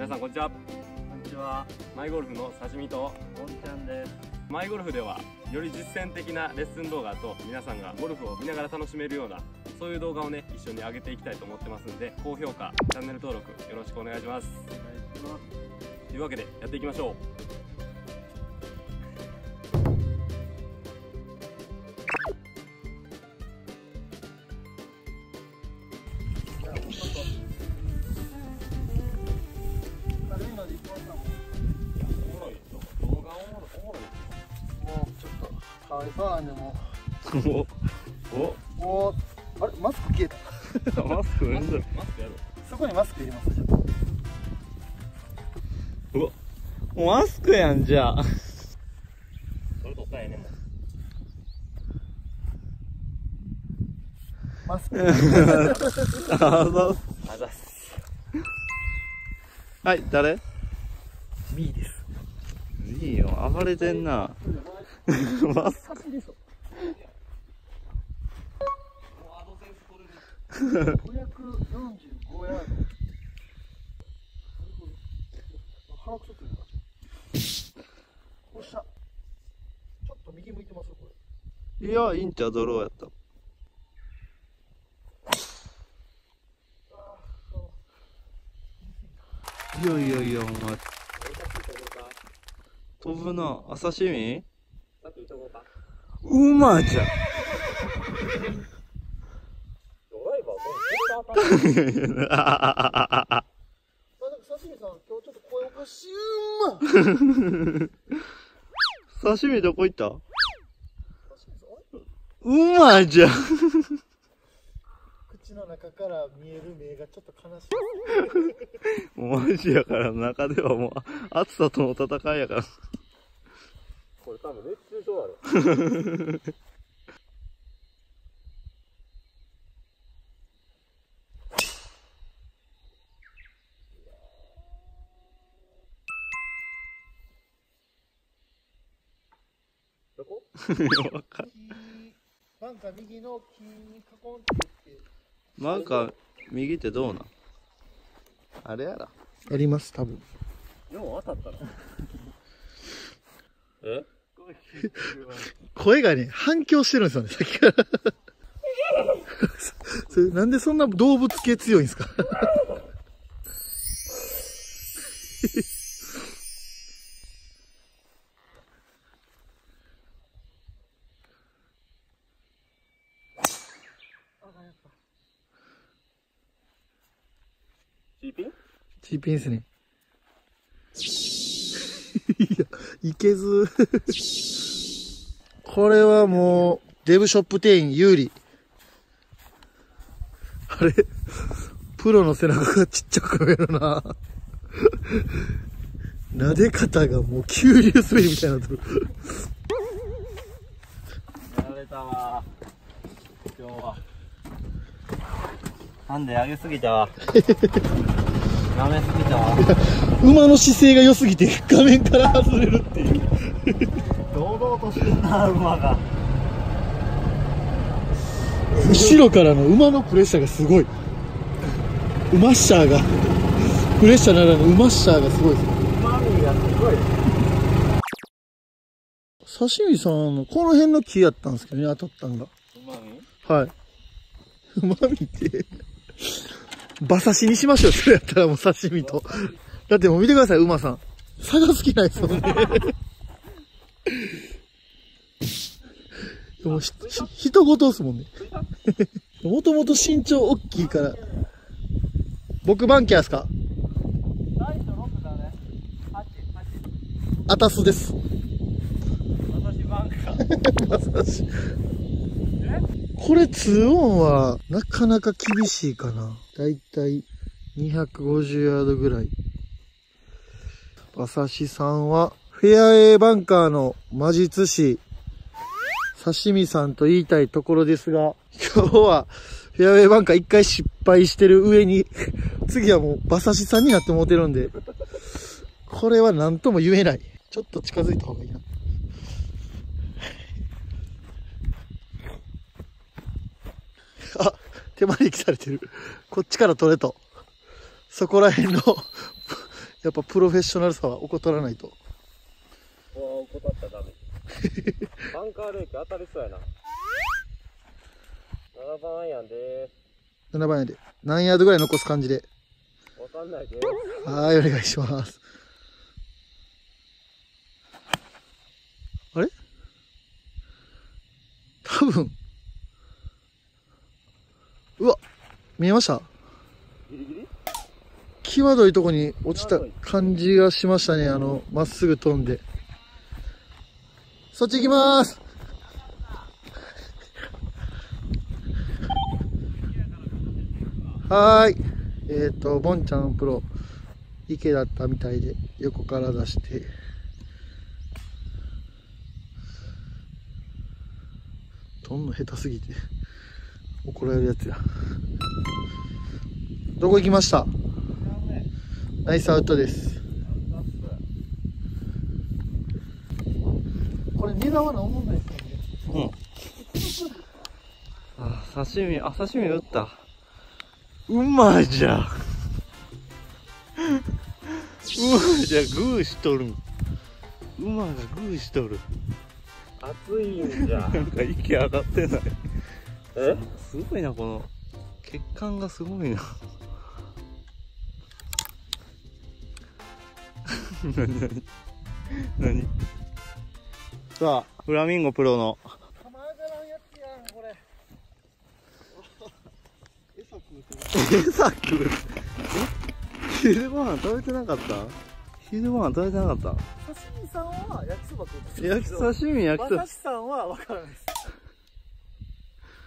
皆さんこんにちはこんにちは、マイゴルフの刺身とゴンちゃんです。マイゴルフではより実践的なレッスン動画と皆さんがゴルフを見ながら楽しめるようなそういう動画をね一緒に上げていきたいと思ってますんで高評価チャンネル登録よろしくお願いしますお願いします。というわけでやっていきましょうわいそうなんでも。おお。あれマスク消えた。マスクマスクやろ。そこにマスク入れます。じゃうわマスクやん、じゃあ。それ取ったらええねんもんマスク。あざっす。はい、誰？B です。いいよ、暴れてんな。マス差しでしょ545ヤードいや、いいんちゃうドローやった。いやいやいや、お前。飛ぶな。あ、刺身さっき言っとこうかうまじゃん。刺身さん今日ちょっと声おかしいうま刺身どこ行った？うまじゃん。口の中から見える目がちょっと悲しい もうマジやから、中ではもう、暑さとの戦いやから。これ多分熱中症ある。どこ？わかるなんか右の木に囲んでい。ってなんか、右ってどうなん？あれやろ。やります多分。よう当たったな。え？声がね反響してるんですよねさっきから。それなんでそんな動物系強いんですか？チーピン？チーピンですね。いやいけずこれはもうデブショップ店員有利あれ？プロの背中がちっちゃく見えるな撫で方がもう急流滑りみたいになってるやられたわ。今日は。なんで上げすぎた？わ。やめすぎたわ。馬の姿勢が良すぎて画面から外れるっていう堂々としてんな、馬が。後ろからの馬のプレッシャーがすごい。馬ッシャーが。プレッシャーならぬ馬ッシャーがすごい。です馬みがすごい。刺身さんのこの辺の木やったんですけどね当たったんが。馬みはい。馬見て。馬刺しにしましょう。それやったらもう刺身と。だってもう見てください馬さん。探す気ないですもんねでもひひ人ごとですもんね もともと身長大きいから僕バンキャーですか？最初6だね。8、8。アタスです私バンカ これ2オンはなかなか厳しいかな。だいたい250ヤードぐらい。馬刺しさんはフェアウェイバンカーの魔術師、刺身さんと言いたいところですが、今日はフェアウェイバンカー一回失敗してる上に、次はもう馬刺しさんになってもうてるんで、これは何とも言えない。ちょっと近づいた方がいいな。あ、手招きされてる。こっちから取れと。そこら辺のやっぱプロフェッショナルさは怠らないと。こう怠ったらダメバンカーレーキ当たりそうやな7番アイアンで7番やで。何ヤードぐらい残す感じで。ーすわかんないではーい、お願いします。あれ？多分。うわ、見えました？ギリギリ？際どいとこに落ちた感じがしましたね。あの、まっすぐ飛んで。そっち行きますはーい。えっ、と、ボンちゃんプロ、池だったみたいで、横から出して。とんの下手すぎて、怒られるやつや。どこ行きました？ナイスアウトです。これ値段は何問題ですかうん。あ、刺身、あ、刺身打った。うまいじゃん。うまいじゃん、グーしとる。うまがグーしとる。熱いんじゃなんか息上がってない。え？すごいな、この、血管がすごいな。何 何？何？さあ、フラミンゴプロの、たまがらんやつやん、これ。餌食うてる。え、さっき、え昼ご飯食べてなかった？昼ご飯食べてなかった？刺身さんは焼きそば食うて焼き刺身焼きそば馬刺しさんは分からないです。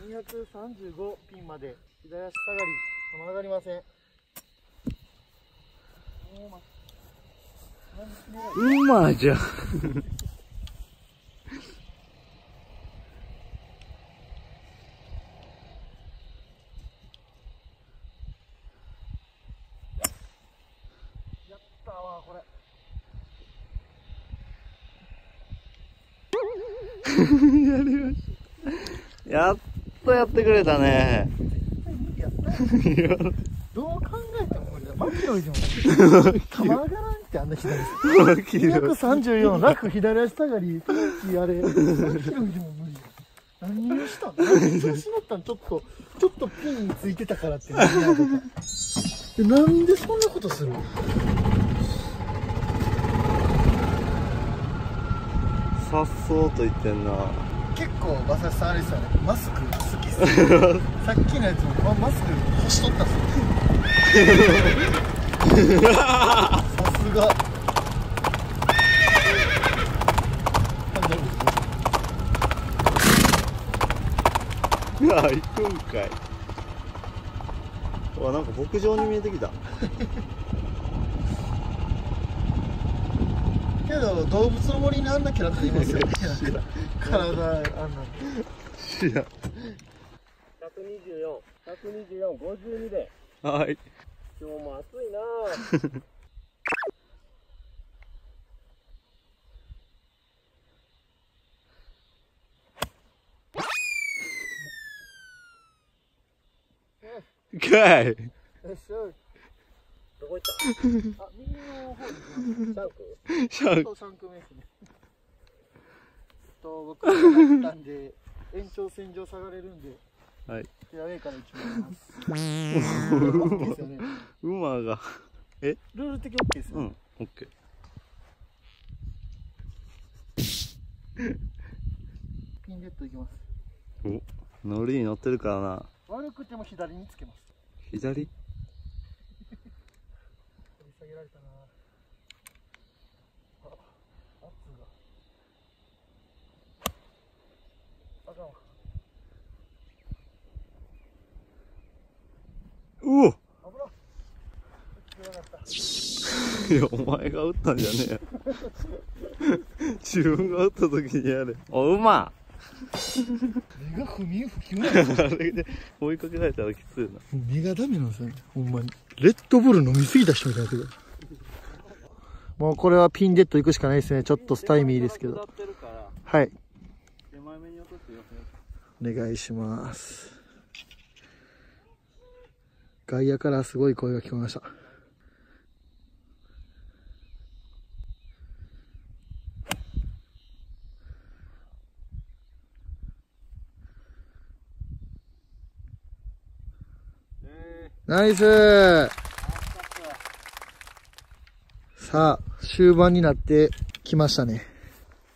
235ピンまで左足下がり、球上がりません。もうまじゃんやったわ、これ。やりましたやっとやってくれたねどう考えても無理だ。マキロイでも無理。球上がらんってあんな左です。234、ラフ左足下がり、ピンチあれ、マキロイでも無理や。何をしたの何調子乗ったんちょっと、ちょっとピンについてたからってなんでそんなことするさっそうと言ってんな結構馬刺しさんあれですよね。マスク好きっす さっきのやつもまマスク干しとったっすよ。さすが。あ行くんかい。わなんか牧場に見えてきた けど動物の森にあんなキャラクターいますよね体あんな知らん124、124、52で。はい今日も暑いなぁ。かいよっしゃどこ行ったあ右の方にシャンクシャンと3組目ですねと僕が入ったん。で延長線上下がれるん。ではいフェアウェイから打ちますですよね馬がえルール的 OK ですよ、うん。オッケーピンデッドいきますお乗りに乗ってるからな悪くても左につけます左下げられたな。あ圧が。あかんわ。うお。危なっ。聞けなかった。いや、お前が打ったんじゃねえよ。自分が打った時にやれ。お、うま目が不眠不休なあれで追いかけられたらきついな。目がダメなんですよねほんまにレッドブル飲みすぎた人みたいなけどもうこれはピンデッド行くしかないですねちょっとスタイミーですけど、はい手前目に落としてよ。お願いします外野からすごい声が聞こえましたナイスさあ、終盤になってきましたね。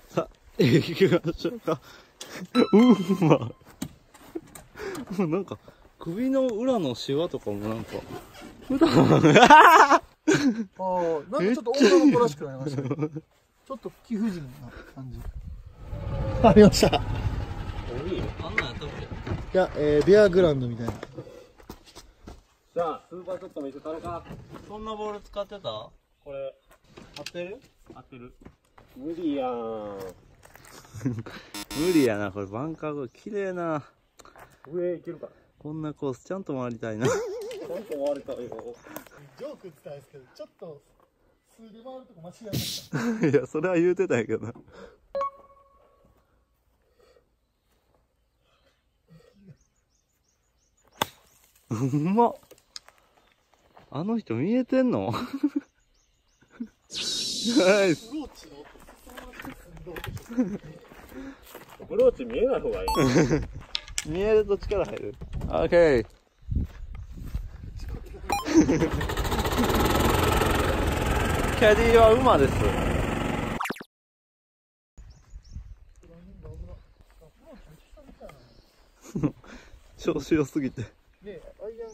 さあ、行きましょうか。うんま。もうなんか、首の裏のシワとかもなんか、普段、ああ、なんかちょっと女の子らしくなりましたね。ちょっと貴婦人な感じ。ありました。いあんなんやったっけや、えー、ベアグラウンドみたいな。じゃあスーパーショット見せたのかそんなボール使ってた？これ合ってる？合ってる無理やん無理やな、これバンカーが綺麗な。上行けるかこんなコースちゃんと回りたいな。ちゃんと回れたよジョーク伝えですけど、ちょっと、数で回るとこ間違えました。いや、それは言うてたんやけどな。うんまっ。あの人見えてんの？ナイス。ブローチ見えない方がいい見えると力入る。オッケー。キャディは馬です。調子良すぎて。ねえ、アイアン、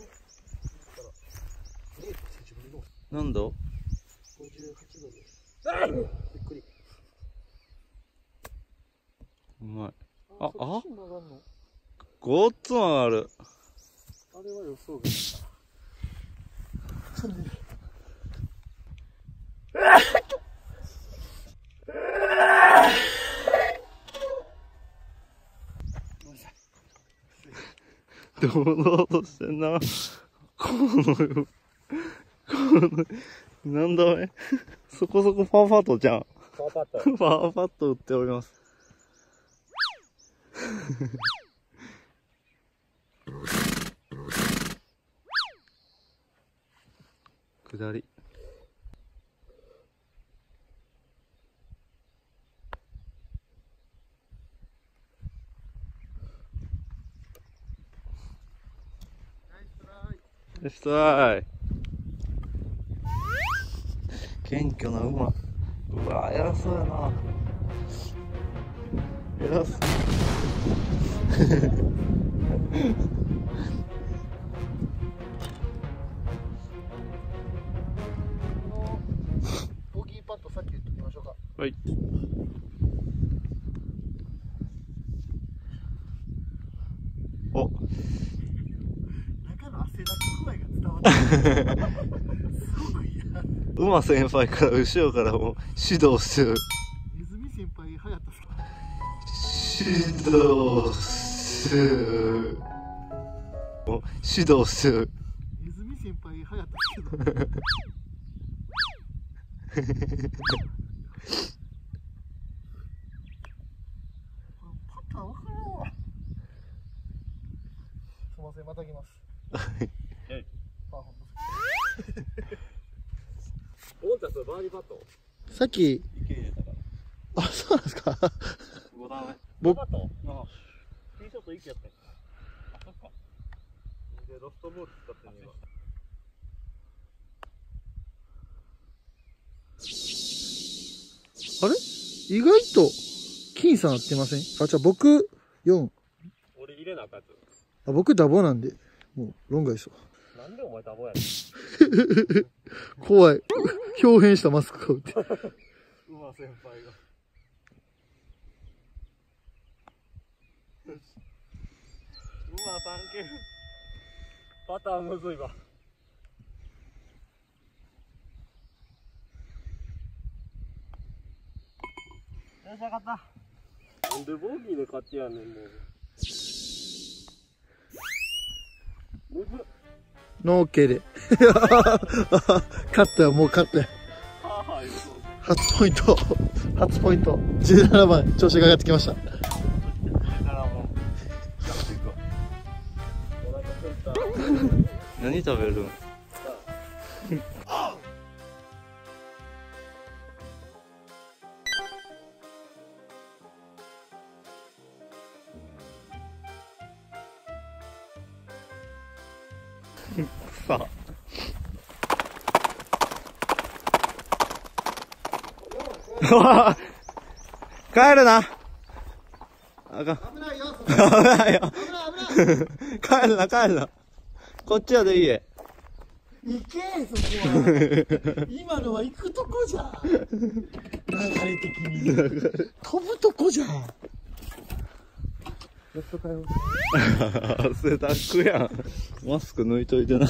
え、自分の何度？58度で。びっくり。うまい。ああ？ごっつ曲がる。あれは予想外。堂々としてんな。この、この、何度目そこそこパーパットじゃん。パーパット パーパット打っております。下り。ナイストライ謙虚な馬。うわ偉そうやな。偉そう。ボギーパットさっき言っときましょうか。はい。お中の汗だく具合が伝わって や。馬先輩から後ろからもう指導してるネズミ先輩流行ったっすか？指導してるもう指導してるネズミ先輩流行ったっすけど。これパターンわからんわ。すいません、また来ます。はい パーホンオンタスバーディーパット？さっき、池入れたから。あ、そうなんですか？5段目。僕。パット？あティーショット息やったんあそっか。でロストボール使ってみよう。あれ？意外と、僅差なってません？あ、じゃあ僕、4。俺入れなあかんやつ。あ僕ダボなんで、もう、論外ですわ。なんでお前ダボやねん 怖い。表変したマスク買うって。馬先輩が馬三球パターンむずいわよし、わかった。なんでボギーで勝ってやんねん、もう。むずっ。ノーケーで。カットや、もうカットや。はぁはぁ言うと。初ポイント。初ポイント。17番、調子が上がってきました。何食べるん 帰るな。あかん。危ないよ危ないよ。危ない帰るな、帰るな。こっちやで、家。行けそこは今のは行くとこじゃん流れ的に 飛ぶとこじゃんやっと帰ろう汗だくやん。マスク抜いといてな。